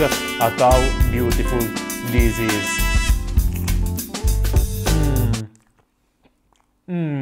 look at how beautiful this is. Mm. Mm.